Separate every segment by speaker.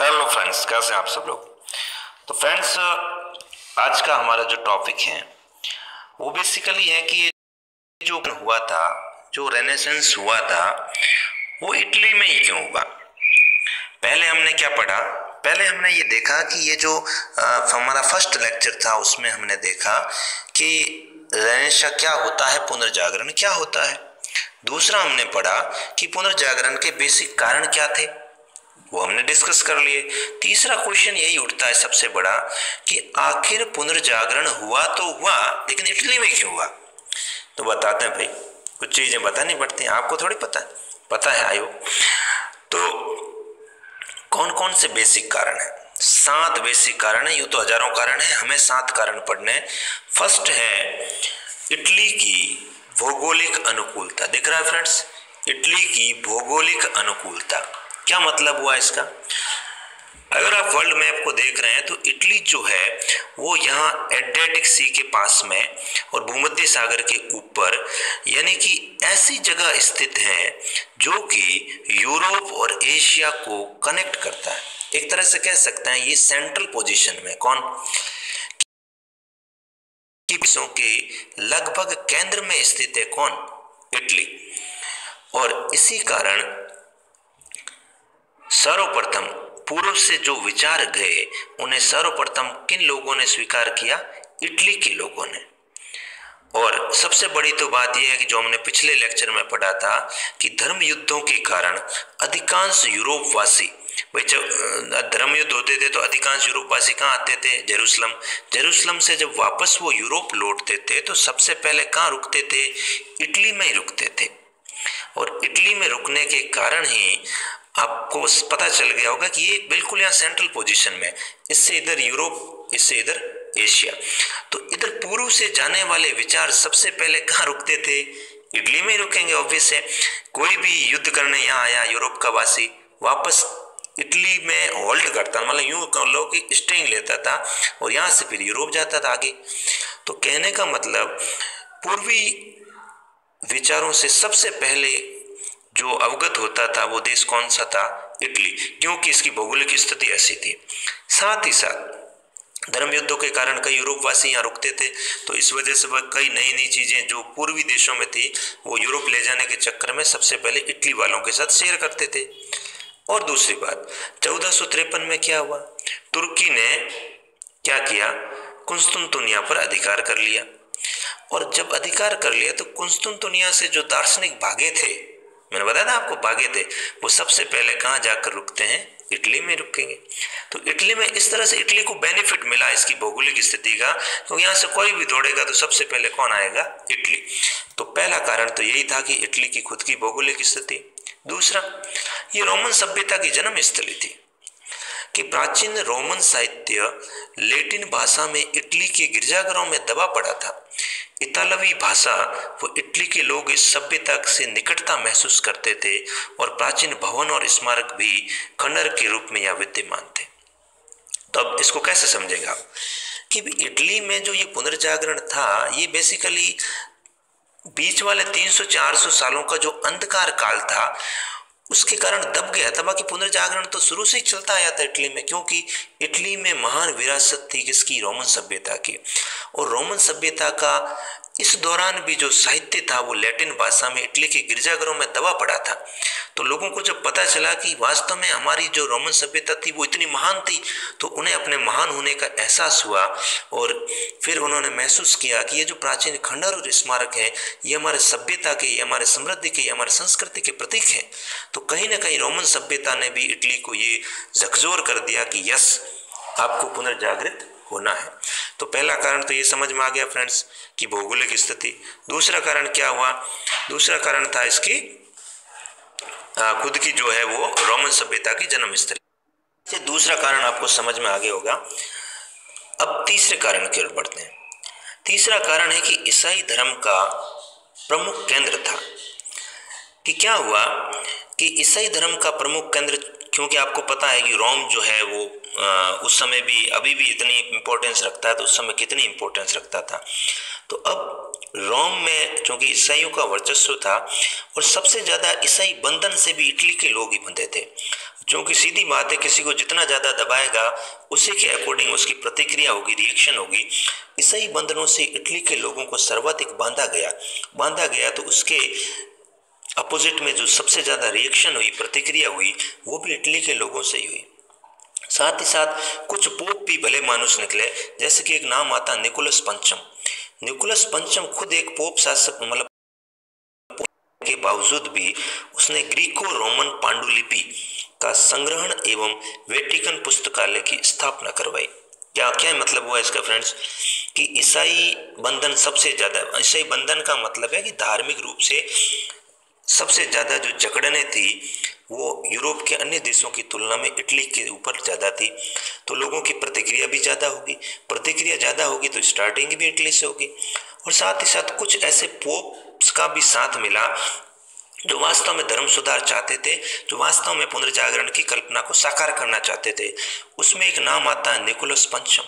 Speaker 1: Hello friends कैसे हैं आप सब लोग? तो फ्रेंड्स आज का हमारा जो टॉपिक है, वो बेसिकली है कि जो हुआ था, जो रेनेसेंस हुआ था, वो इटली में ही क्यों हुआ? पहले हमने क्या पढ़ा? पहले हमने ये देखा कि ये जो हमारा फ़र्स्ट लेक्चर था, उसमें हमने देखा कि रेनेसा क्या होता है, पुनर्जागरण क्या होता है? दूसरा हमने पढ़ा कि पुनर्जागरण के बेसिक कारण क्या थे? वो हमने डिस्कस कर लिए। तीसरा क्वेश्चन यही उठता है सबसे बड़ा कि आखिर पुनर्जागरण हुआ तो हुआ, लेकिन इटली में क्यों हुआ? तो बताते हैं भाई, कुछ चीज़ें बतानी पड़ती हैं आपको थोड़ी पता है पता है आयो। तो कौन कौन से बेसिक कारण है? सात बेसिक कारण है, यूँ तो हज़ारों कारण है, हमें सात कारण पढ़ने फ़र्स्ट है, इटली की भौगोलिक अनुकूलता। दिख रहा है फ्रेंड्स इटली की भौगोलिक अनुकूलता। क्या मतलब हुआ इसका? अगर आप वर्ल्ड मैप को देख रहे हैं तो इटली जो है, वो यहाँ एड्रेटिक सी के पास में और भूमध्य सागर के ऊपर, यानी कि ऐसी जगह स्थित है जो कि यूरोप और एशिया को कनेक्ट करता है। एक तरह से कह सकते हैं, ये सेंट्रल पोजीशन में कौन? के लगभग केंद्र में स्थित है कौन? इटली। और इसी कारण सर्वप्रथम पूर्व से जो विचार गए, उन्हें सर्वप्रथम किन लोगों ने स्वीकार किया? इटली के लोगों ने। और सबसे बड़ी तो बात यह है कि जो हमने पिछले लेक्चर में पढ़ा था कि धर्म युद्धों के कारण अधिकांश यूरोपवासी भाई जब धर्म युद्ध होते थे तो अधिकांश यूरोपवासी कहाँ आते थे? जेरूसलम। जेरूसलम से जब वापस वो यूरोप लौटते थे तो सबसे पहले कहाँ रुकते थे? इटली में ही रुकते थे। और इटली में रुकने के कारण ही आपको पता चल गया होगा कि ये बिल्कुल यहाँ सेंट्रल पोजीशन में इससे इधर यूरोप, इससे इधर एशिया। तो इधर पूर्व से जाने वाले विचार सबसे पहले कहाँ रुकते थे? इटली में रुकेंगे ऑब्वियस है कोई भी युद्ध करने यहाँ आया, यूरोप का वासी, वापस इटली में होल्ड करता। मतलब यूँ कह लो कि स्ट्रिंग लेता था और यहाँ से फिर यूरोप जाता था आगे। तो कहने का मतलब पूर्वी विचारों से सबसे पहले जो अवगत होता था वो देश कौन सा था? इटली। क्योंकि इसकी भौगोलिक स्थिति ऐसी थी। साथ ही साथ, धर्म युद्धों के कारण कई यूरोपवासी यहाँ रुकते थे तो इस वजह से वह कई नई नई चीज़ें जो पूर्वी देशों में थी, वो यूरोप ले जाने के चक्कर में सबसे पहले इटली वालों के साथ शेयर करते थे। और दूसरी बात, चौदह में क्या हुआ? तुर्की ने क्या किया? कुंस्तुनतुनिया पर अधिकार कर लिया। और जब अधिकार कर लिया तो कुंस्तुनतुनिया से जो दार्शनिक भागे थे मैंने बताया था आपको, भागे थे। वो सबसे पहले कहाँ जाकर रुकते हैं? इटली में रुकेंगे। तो इटली में इस तरह से इटली को बेनिफिट मिला इसकी भौगोलिक स्थिति का। तो यहाँ से कोई भी दौड़ेगा तो सबसे पहले कौन आएगा? इटली। तो पहला कारण तो यही था कि इटली की खुद की भौगोलिक स्थिति। दूसरा, ये रोमन सभ्यता की जन्म स्थली थी कि प्राचीन रोमन साहित्य लेटिन भाषा में इटली के गिरजाघरों में दबा पड़ा था। इतालवी भाषा वो इटली के लोग इस सभ्यता से निकटता महसूस करते थे और प्राचीन भवन और स्मारक भी खंडर के रूप में यहाँ विद्यमान थे। तो अब इसको कैसे समझेगा? कि इटली में जो ये पुनर्जागरण था, ये बेसिकली बीच वाले 300-400 सालों का जो अंधकार काल था उसके कारण दब गया था। बाकी पुनर्जागरण तो शुरू से ही चलता आया था इटली में, क्योंकि इटली में महान विरासत थी किसकी? रोमन सभ्यता की। और रोमन सभ्यता का इस दौरान भी जो साहित्य था वो लैटिन भाषा में इटली के गिरजाघरों में दबा पड़ा था। तो लोगों को जब पता चला कि वास्तव में हमारी जो रोमन सभ्यता थी वो इतनी महान थी तो उन्हें अपने महान होने का एहसास हुआ और फिर उन्होंने महसूस किया कि ये जो प्राचीन खंडर और स्मारक हैं, ये हमारे सभ्यता के, ये हमारे समृद्धि के, ये हमारे संस्कृति के प्रतीक हैं। तो कहीं ना कहीं रोमन सभ्यता ने भी इटली को ये झकझोर कर दिया कि यस, आपको पुनर्जागृत होना है। तो पहला कारण तो ये समझ में आ गया फ्रेंड्स कि भौगोलिक स्थिति। दूसरा कारण क्या हुआ? दूसरा कारण था इसकी आ, खुद की जो है वो रोमन सभ्यता की जन्म स्थली। दूसरा कारण आपको समझ में आगे होगा। अब तीसरे कारण की ओर बढ़ते हैं। तीसरा कारण है कि ईसाई धर्म का प्रमुख केंद्र था। कि क्या हुआ? कि ईसाई धर्म का प्रमुख केंद्र क्योंकि आपको पता है कि रोम जो है वो आ, उस समय भी अभी भी इतनी इम्पोर्टेंस रखता है तो उस समय कितनी इम्पोर्टेंस रखता था। तो अब रोम में चूँकि ईसाइयों का वर्चस्व था और सबसे ज़्यादा ईसाई बंधन से भी इटली के लोग ही बंधे थे। क्योंकि सीधी बात है किसी को जितना ज़्यादा दबाएगा उसी के अकॉर्डिंग उसकी प्रतिक्रिया होगी रिएक्शन होगी। ईसाई बंधनों से इटली के लोगों को सर्वाधिक बांधा गया। बांधा गया तो उसके अपोजिट में जो सबसे ज़्यादा रिएक्शन हुई, प्रतिक्रिया हुई, वो भी इटली के लोगों से ही हुई। साथ ही साथ कुछ पोप भी भले मानुष निकले, जैसे कि एक नाम आता निकोलस पंचम। निकोलस पंचम खुद एक पोप शासक मतलब के बावजूद भी उसने ग्रीको रोमन पांडुलिपि का संग्रहण एवं वेटिकन पुस्तकालय की स्थापना करवाई। क्या क्या मतलब हुआ इसका फ्रेंड्स कि ईसाई बंधन सबसे ज़्यादा, ईसाई बंधन का मतलब है कि धार्मिक रूप से सबसे ज़्यादा जो जकड़ने थी, वो यूरोप के अन्य देशों की तुलना में इटली के ऊपर ज़्यादा थी। तो लोगों की प्रतिक्रिया भी ज़्यादा होगी। प्रतिक्रिया ज़्यादा होगी तो स्टार्टिंग भी इटली से होगी। और साथ ही साथ कुछ ऐसे पोप्स का भी साथ मिला, जो वास्तव में धर्म सुधार चाहते थे, जो वास्तव में पुनर्जागरण की कल्पना को साकार करना चाहते थे। उसमें एक नाम आता है निकोलस पंचम।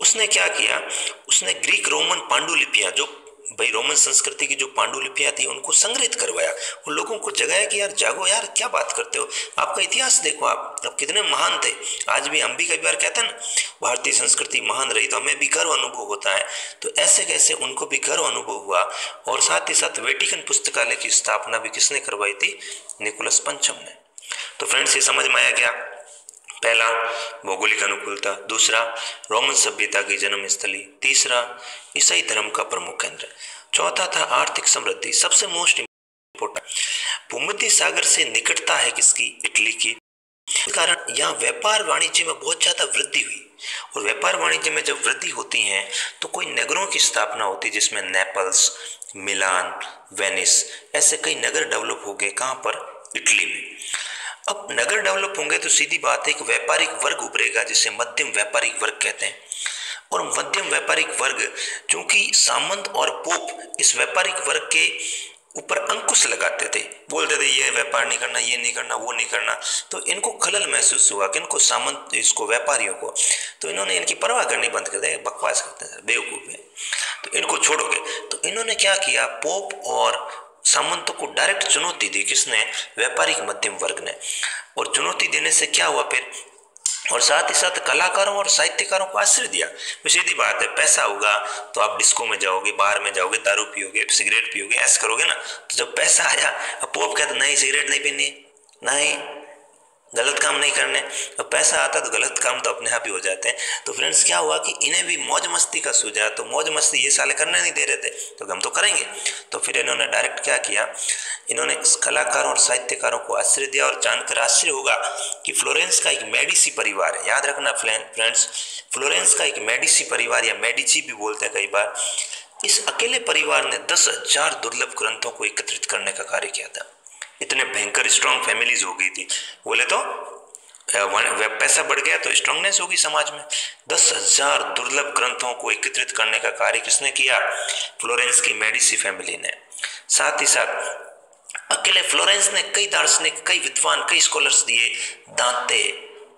Speaker 1: उसने क्या किया? उसने ग्रीक रोमन पांडुलिपियाँ, जो भाई रोमन संस्कृति की जो पांडुलिपियाँ थी, उनको संग्रहित करवाया। उन लोगों को जगाया कि, यार, जागो यार, क्या बात करते हो? आपका इतिहास देखो आप अब कितने महान थे। आज भी हम भी कई बार कहते हैं ना, भारतीय संस्कृति महान रही तो हमें भी गर्व अनुभव होता है। तो ऐसे कैसे उनको भी गर्व अनुभव हुआ, और साथ ही साथ वेटिकन पुस्तकालय की स्थापना भी किसने करवाई थी? निकोलस पंचम ने। तो फ्रेंड्स, ये समझ में आया गया पहला, भौगोलिक अनुकूलता, दूसरा, रोमन सभ्यता की जन्म स्थली तीसरा, ईसाई धर्म का प्रमुख केंद्र। चौथा था आर्थिक समृद्धि, सबसे मोस्ट भूमध्य सागर से निकटता है किसकी? इटली की। कारण यहाँ व्यापार वाणिज्य में बहुत ज़्यादा वृद्धि हुई। और व्यापार वाणिज्य में जब वृद्धि होती है तो कोई नगरों की स्थापना होती है, जिसमें नेपल्स मिलान वेनिस ऐसे कई नगर डेवलप हो गए कहाँ पर? इटली में। अब नगर डेवलप होंगे तो सीधी बात है एक व्यापारिक वर्ग उभरेगा, जिसे मध्यम व्यापारिक वर्ग कहते हैं। और मध्यम व्यापारिक वर्ग, चूँकि सामंत और पोप इस व्यापारिक वर्ग के ऊपर अंकुश लगाते थे, बोलते थे, ये व्यापार नहीं करना, ये नहीं करना, वो नहीं करना। तो इनको खलल महसूस हुआ कि इनको सामंत, इसको व्यापारियों को। तो इन्होंने इनकी परवाह करनी बंद कर दिया बकवास करते थे, बेवकूफ़ है। तो इनको छोड़ोगे तो इन्होंने क्या किया? पोप और सामंतों को डायरेक्ट चुनौती दी किसने? व्यापारिक मध्यम वर्ग ने। और चुनौती देने से क्या हुआ फिर? और साथ ही साथ कलाकारों और साहित्यकारों को आश्रय दिया। सीधी बात है, पैसा होगा तो आप डिस्को में जाओगे बाहर में जाओगे, दारू पियोगे, सिगरेट पियोगे ऐसा करोगे ना? तो जब पैसा आया पोप कहते, नहीं, सिगरेट नहीं पीनी। नहीं। गलत काम नहीं करने। तो पैसा आता तो गलत काम तो अपने आप ही हो जाते हैं। तो फ्रेंड्स क्या हुआ कि इन्हें भी मौज मस्ती का सूझा तो मौज मस्ती ये साले करने नहीं दे रहे थे तो हम तो करेंगे। तो फिर इन्होंने डायरेक्ट क्या किया, इन्होंने कलाकारों और साहित्यकारों को आश्रय दिया और जानकर आश्चर्य होगा कि फ्लोरेंस का एक मेडिसी परिवार है। याद रखना फ्रेंड्स फ्लोरेंस का एक मेडिसी परिवार या मेडिची भी बोलते हैं कई बार। इस अकेले परिवार ने दस हज़ार दुर्लभ ग्रंथों को एकत्रित करने का कार्य किया था। इतने भयंकर स्ट्रांग फैमिलीज़ हो गई थी। बोले तो पैसा बढ़ गया तो स्ट्रांगनेस होगी समाज में। दस हज़ार दुर्लभ ग्रंथों को एकत्रित करने का कार्य किसने किया? फ्लोरेंस की मेडिसी फैमिली ने। साथ ही साथ, अकेले फ्लोरेंस ने कई दार्शनिक, कई विद्वान, कई स्कॉलर्स दिए। Dante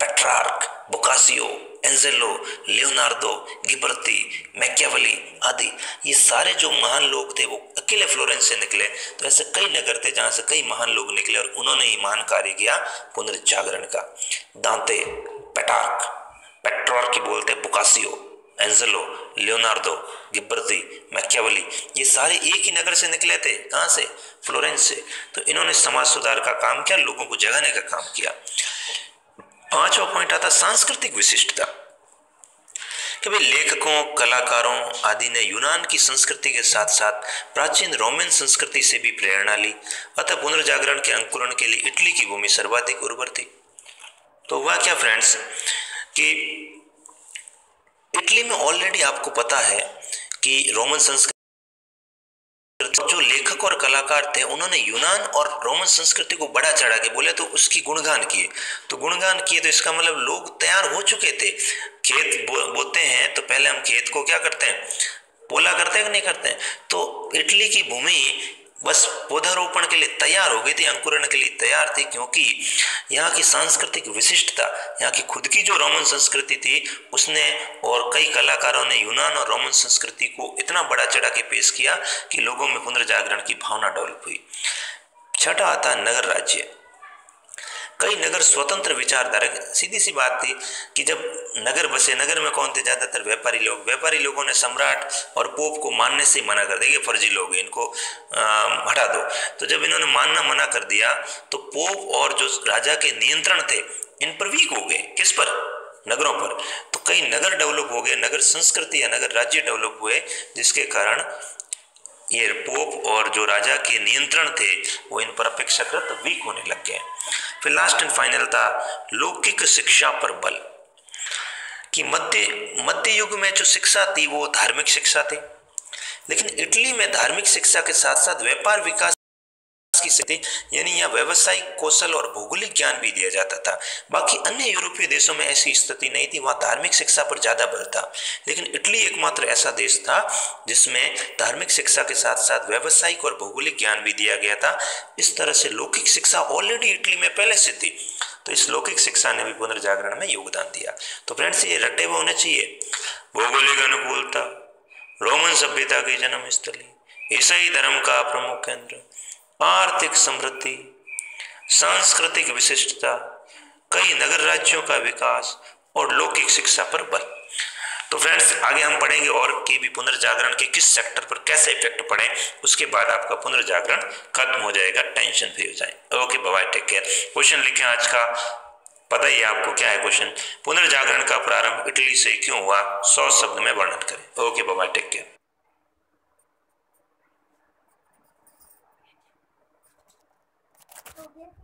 Speaker 1: Petrarch Boccaccio Angelo Leonardo Ghiberti, Machiavelli आदि, ये सारे जो महान लोग थे, वो अकेले फ्लोरेंस से निकले। तो ऐसे कई नगर थे जहाँ से कई महान लोग निकले और उन्होंने ही महान कार्य किया पुनर्जागरण का। दांते, पेटार्क पेट्रॉर की बोलते बुकासियो, एंजेलो लियोनार्डो गिब्बर्ती मैक्यावली, ये सारे एक ही नगर से निकले थे। कहाँ से? फ्लोरेंस से। तो इन्होंने समाज सुधार का काम किया, लोगों को जगाने का काम किया। पांचवा पॉइंट आता सांस्कृतिक विशिष्टता। कि भाई लेखकों, कलाकारों आदि ने यूनान की संस्कृति के साथ साथ प्राचीन रोमन संस्कृति से भी प्रेरणा ली, अतः पुनर्जागरण के अंकुरण के लिए इटली की भूमि सर्वाधिक उर्वर थी। तो हुआ क्या फ्रेंड्स कि इटली में ऑलरेडी आपको पता है कि रोमन संस्कृति जो लेखक और कलाकार थे उन्होंने यूनान और रोमन संस्कृति को बड़ा चढ़ा के बोले तो उसकी गुणगान किए। तो गुणगान किए तो इसका मतलब लोग तैयार हो चुके थे। खेत बो, बोते हैं तो पहले हम खेत को क्या करते हैं? बोला करते हैं कि नहीं करते हैं? तो इटली की भूमि बस पौधारोपण के लिए तैयार हो गई थी, अंकुरण के लिए तैयार थी, क्योंकि यहाँ की सांस्कृतिक विशिष्टता, यहाँ की खुद की जो रोमन संस्कृति थी, उसने और कई कलाकारों ने यूनान और रोमन संस्कृति को इतना बड़ा चढ़ा के पेश किया कि लोगों में पुनर्जागरण की भावना डेवलप हुई। छठा आता नगर राज्य। कई नगर स्वतंत्र विचारधारा सीधी सी बात थी कि जब नगर बसे, नगर में कौन थे ज़्यादातर? व्यापारी लोग। व्यापारी लोगों ने सम्राट और पोप को मानने से मना कर दिया। ये फर्जी लोग इनको हटा दो। तो जब इन्होंने मानना मना कर दिया तो पोप और जो राजा के नियंत्रण थे, इन पर वीक हो गए। किस पर? नगरों पर। तो कई नगर डेवलप हो गए, नगर संस्कृति या नगर राज्य डेवलप हुए, जिसके कारण ये पोप और जो राजा के नियंत्रण थे, वो इन पर अपेक्षाकृत वीक होने लग गए। फिर लास्ट एंड फाइनल था, लौकिक शिक्षा पर बल। कि मध्य मध्य युग में जो शिक्षा थी, वो धार्मिक शिक्षा थी। लेकिन इटली में धार्मिक शिक्षा के साथ साथ व्यापार विकास की स्थिति, यानी यहाँ व्यवसायिक कौशल और भौगोलिक ज्ञान भी दिया जाता था। बाकी अन्य यूरोपीय देशों में ऐसी स्थिति नहीं थी, वहाँ धार्मिक शिक्षा पर ज़्यादा बल था। लेकिन इटली एकमात्र ऐसा देश था, जिसमें धार्मिक शिक्षा के साथ साथ व्यवसायिक और भौगोलिक ज्ञान भी दिया गया था। इस तरह से लौकिक शिक्षा ऑलरेडी इटली में पहले से थी। तो इस लौकिक शिक्षा ने भी पुनर्जागरण में योगदान दिया। तो फ्रेंड्स, ये रटे हुए होने चाहिए। भौगोलिक अनुकूलता, रोमन सभ्यता की जन्म स्थली, ईसाई धर्म का प्रमुख केंद्र। आर्थिक समृद्धि, सांस्कृतिक विशिष्टता, कई नगर राज्यों का विकास और लौकिक शिक्षा पर बल। तो फ्रेंड्स आगे हम पढ़ेंगे और के भी पुनर्जागरण के किस सेक्टर पर कैसे इफ़ेक्ट पड़े, उसके बाद आपका पुनर्जागरण खत्म हो जाएगा टेंशन फ्री हो जाए। Okay bye take care question लिखे आज का। पता ही आपको क्या है क्वेश्चन पुनर्जागरण का प्रारंभ इटली से क्यों हुआ? सौ शब्द में वर्णन करें। ओके बाय टेक केयर
Speaker 2: हो गया